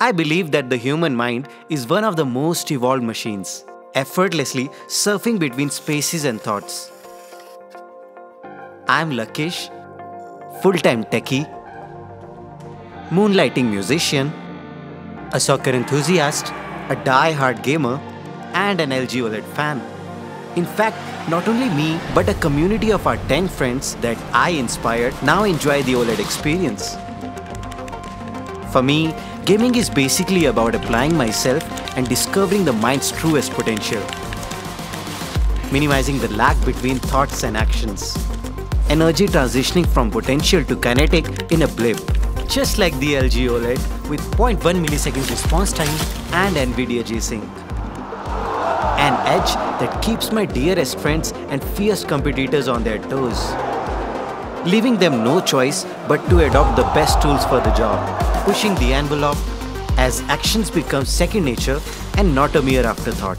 I believe that the human mind is one of the most evolved machines, effortlessly surfing between spaces and thoughts. I'm Lukish, full time techie, moonlighting musician, a soccer enthusiast, a die-hard gamer, and an LG OLED fan. In fact, not only me, but a community of our 10 friends that I inspired now enjoy the OLED experience. For me, gaming is basically about applying myself and discovering the mind's truest potential. Minimizing the lag between thoughts and actions. Energy transitioning from potential to kinetic in a blip. Just like the LG OLED with 0.1 millisecond response time and NVIDIA G-Sync. An edge that keeps my dearest friends and fierce competitors on their toes. Leaving them no choice but to adopt the best tools for the job pushing the envelope as actions become second nature and not a mere afterthought.